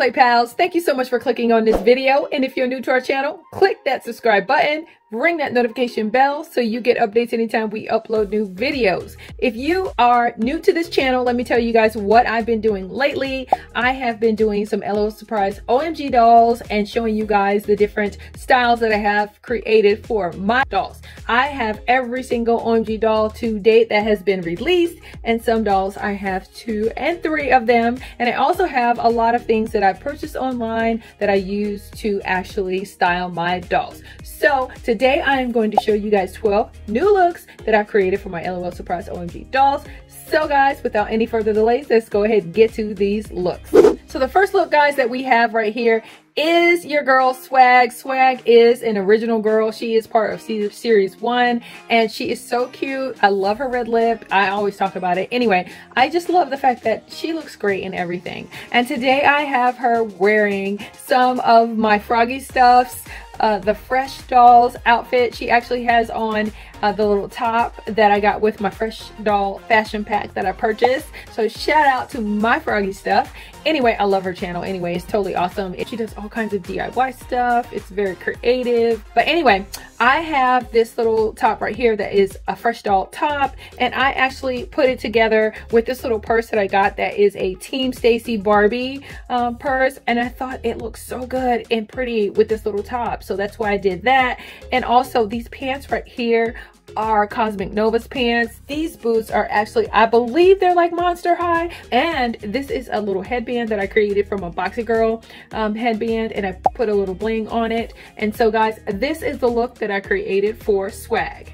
Play Pals, thank you so much for clicking on this video. And if you're new to our channel, click that subscribe button ring that notification bell so you get updates anytime we upload new videos. If you are new to this channel, let me tell you guys what I've been doing lately. I have been doing some LOL Surprise OMG dolls and showing you guys the different styles that I have created for my dolls. I have every single OMG doll to date that has been released and some dolls I have two and three of them. And I also have a lot of things that I purchased online that I use to actually style my dolls. So today Today I am going to show you guys 12 new looks that I've created for my LOL Surprise OMG dolls. So guys, without any further delays, let's go ahead and get to these looks. So the first look guys that we have right here is your girl Swag. Swag is an original girl. She is part of series one and she is so cute. I love her red lip. I always talk about it. Anyway, I just love the fact that she looks great in everything. And today I have her wearing some of my Froggy Stuffs uh, the Fresh Dolls outfit. She actually has on uh, the little top that I got with my Fresh Doll fashion pack that I purchased. So shout out to my Froggy stuff. Anyway, I love her channel anyway. It's totally awesome. She does all kinds of DIY stuff. It's very creative. But anyway, I have this little top right here that is a Fresh Doll top. And I actually put it together with this little purse that I got that is a Team Stacy Barbie um, purse. And I thought it looks so good and pretty with this little top. So that's why I did that. And also these pants right here are Cosmic Novas pants. These boots are actually, I believe they're like Monster High. And this is a little headband that I created from a Boxy Girl um, headband and I put a little bling on it. And so guys, this is the look that I created for Swag.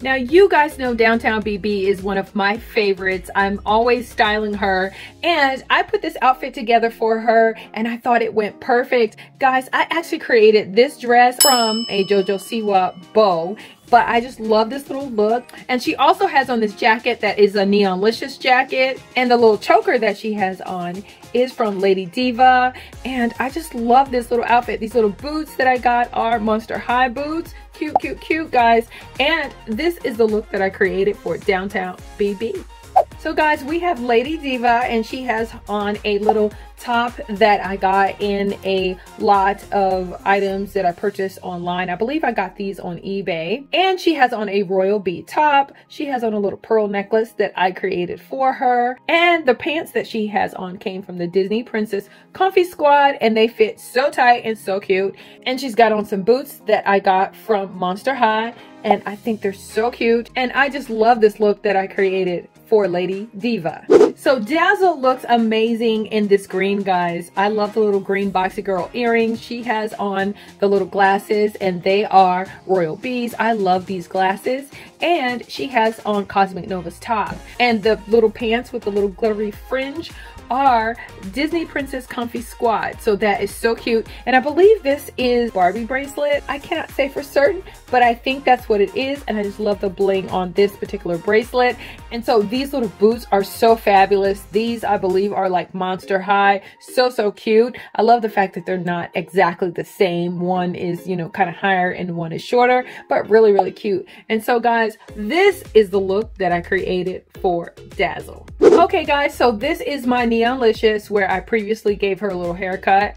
Now you guys know Downtown BB is one of my favorites. I'm always styling her and I put this outfit together for her and I thought it went perfect. Guys, I actually created this dress from a Jojo Siwa bow but I just love this little look. And she also has on this jacket that is a Neonlicious jacket. And the little choker that she has on is from Lady Diva. And I just love this little outfit. These little boots that I got are Monster High boots. Cute, cute, cute, guys. And this is the look that I created for Downtown BB. So guys, we have Lady Diva and she has on a little top that I got in a lot of items that I purchased online. I believe I got these on eBay. And she has on a royal bead top. She has on a little pearl necklace that I created for her. And the pants that she has on came from the Disney Princess Comfy Squad and they fit so tight and so cute. And she's got on some boots that I got from Monster High and I think they're so cute. And I just love this look that I created for Lady Diva. So Dazzle looks amazing in this green, guys. I love the little green boxy girl earrings. She has on the little glasses and they are royal Bees. I love these glasses. And she has on Cosmic Nova's top. And the little pants with the little glittery fringe are Disney Princess Comfy Squad. So that is so cute. And I believe this is Barbie bracelet. I cannot say for certain, but I think that's what it is. And I just love the bling on this particular bracelet. And so these little boots are so fabulous. These, I believe, are like Monster High. So, so cute. I love the fact that they're not exactly the same. One is, you know, kind of higher and one is shorter, but really, really cute. And so guys, this is the look that I created for Dazzle. Okay guys, so this is my Neonlicious where I previously gave her a little haircut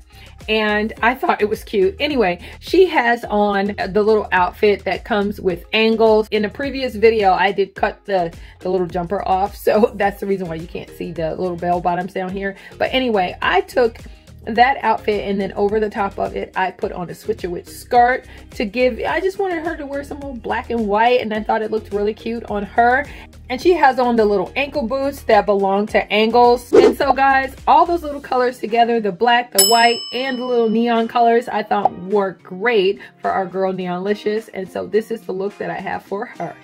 and I thought it was cute. Anyway, she has on the little outfit that comes with angles. In a previous video, I did cut the, the little jumper off, so that's the reason why you can't see the little bell bottoms down here. But anyway, I took that outfit and then over the top of it I put on a switcher with skirt to give I just wanted her to wear some little black and white and I thought it looked really cute on her and she has on the little ankle boots that belong to angles. And so guys all those little colors together the black the white and the little neon colors I thought work great for our girl Neonlicious. And so this is the look that I have for her.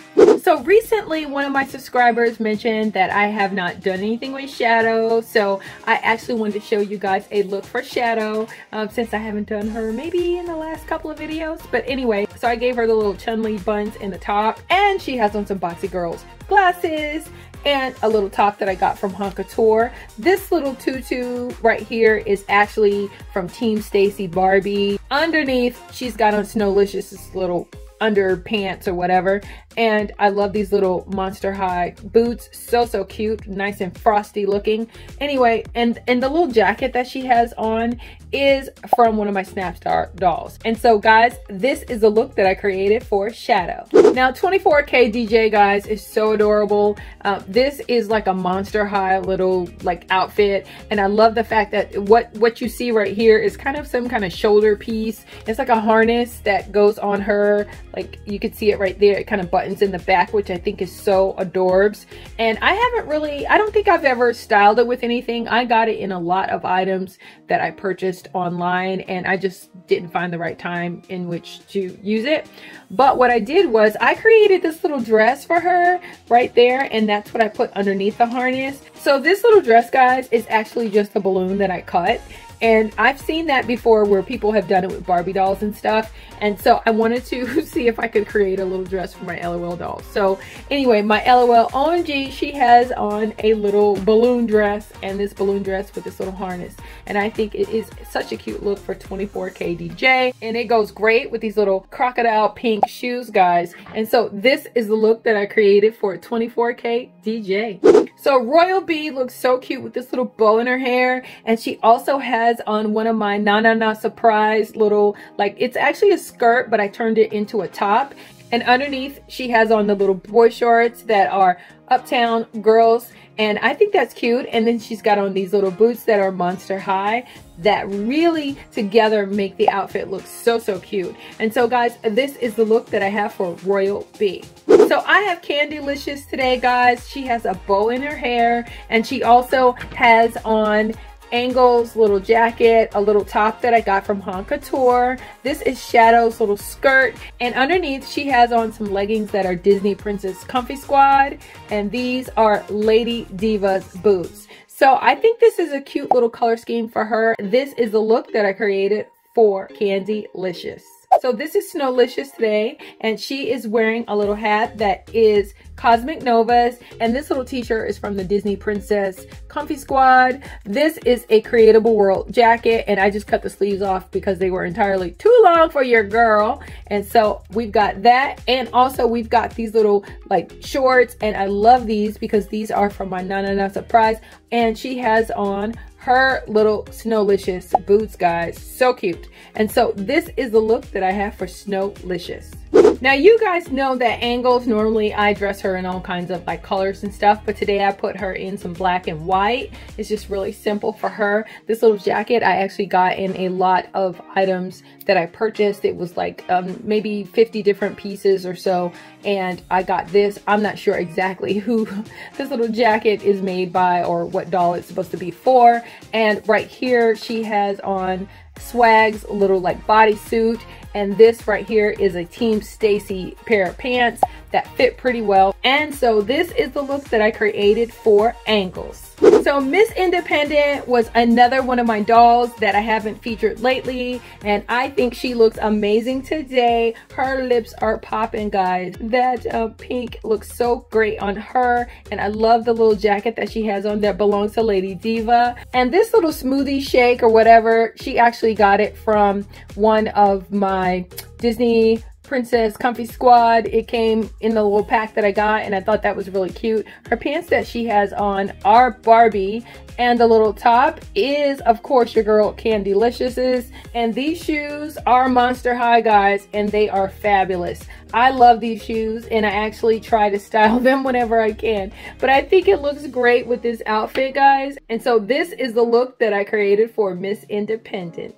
So recently one of my subscribers mentioned that I have not done anything with shadow. So I actually wanted to show you guys a look for Shadow um, since I haven't done her maybe in the last couple of videos. But anyway, so I gave her the little Chun-Li buns in the top and she has on some Boxy Girls glasses and a little top that I got from Haute Tour. This little tutu right here is actually from Team Stacy Barbie. Underneath, she's got on Snowlicious' little underpants or whatever. And I love these little Monster High boots. So, so cute. Nice and frosty looking. Anyway, and, and the little jacket that she has on is from one of my Snapstar dolls. And so guys, this is the look that I created for Shadow. Now 24K DJ guys is so adorable. Uh, this is like a monster high little like outfit. And I love the fact that what, what you see right here is kind of some kind of shoulder piece. It's like a harness that goes on her. Like you can see it right there. It kind of buttons in the back, which I think is so adorbs. And I haven't really, I don't think I've ever styled it with anything. I got it in a lot of items that I purchased online and I just didn't find the right time in which to use it. But what I did was I created this little dress for her right there and that's what I put underneath the harness. So this little dress guys is actually just a balloon that I cut and I've seen that before where people have done it with Barbie dolls and stuff. And so I wanted to see if I could create a little dress for my LOL doll. So anyway, my LOL OMG, she has on a little balloon dress and this balloon dress with this little harness. And I think it is such a cute look for 24K DJ. And it goes great with these little crocodile pink shoes, guys. And so this is the look that I created for 24K DJ. So Royal Bee looks so cute with this little bow in her hair. And she also has has on one of my Na Na Na surprise little, like it's actually a skirt, but I turned it into a top. And underneath, she has on the little boy shorts that are Uptown Girls. And I think that's cute. And then she's got on these little boots that are Monster High that really together make the outfit look so, so cute. And so guys, this is the look that I have for Royal Bee. So I have Candylicious today, guys. She has a bow in her hair and she also has on Angles little jacket, a little top that I got from Han Couture. This is Shadow's little skirt. And underneath, she has on some leggings that are Disney Princess Comfy Squad. And these are Lady Diva's boots. So I think this is a cute little color scheme for her. This is the look that I created for Candylicious. So this is Snowlicious today, and she is wearing a little hat that is Cosmic Novas, and this little t-shirt is from the Disney Princess Comfy Squad. This is a Creatable World jacket, and I just cut the sleeves off because they were entirely too long for your girl. And so we've got that, and also we've got these little like shorts, and I love these because these are from my Na Na Na Surprise, and she has on her little Snowlicious boots, guys. So cute. And so this is the look that I have for Snowlicious. Now you guys know that Angles, normally I dress her in all kinds of like colors and stuff, but today I put her in some black and white. It's just really simple for her. This little jacket I actually got in a lot of items that I purchased. It was like um, maybe 50 different pieces or so. And I got this. I'm not sure exactly who this little jacket is made by or what doll it's supposed to be for. And right here she has on Swag's little like bodysuit and this right here is a Team Stacy pair of pants that fit pretty well. And so this is the look that I created for Angles. So Miss Independent was another one of my dolls that I haven't featured lately. And I think she looks amazing today. Her lips are popping, guys. That uh, pink looks so great on her. And I love the little jacket that she has on that belongs to Lady Diva. And this little smoothie shake or whatever, she actually got it from one of my Disney Princess Comfy Squad. It came in the little pack that I got and I thought that was really cute. Her pants that she has on are Barbie and the little top is, of course, your girl Candylicious's. And these shoes are Monster High, guys, and they are fabulous. I love these shoes and I actually try to style them whenever I can. But I think it looks great with this outfit, guys. And so this is the look that I created for Miss Independent.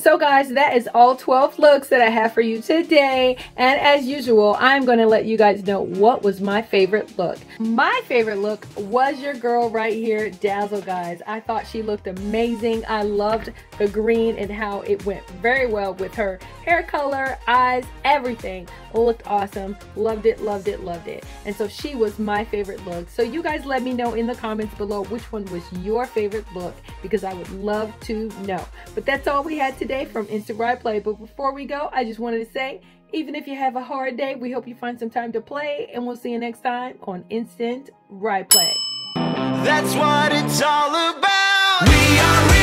So guys, that is all 12 looks that I have for you today. And as usual, I'm to let you guys know what was my favorite look. My favorite look was your girl right here, Dazzle, guys. I thought she looked amazing. I loved the green and how it went very well with her hair color, eyes, everything looked awesome. Loved it, loved it, loved it. And so she was my favorite look. So you guys let me know in the comments below which one was your favorite look because I would love to know. But that's all we had today from Instant Ry Play. But before we go, I just wanted to say, even if you have a hard day, we hope you find some time to play. And we'll see you next time on Instant Ry Play. That's what it's all about. We are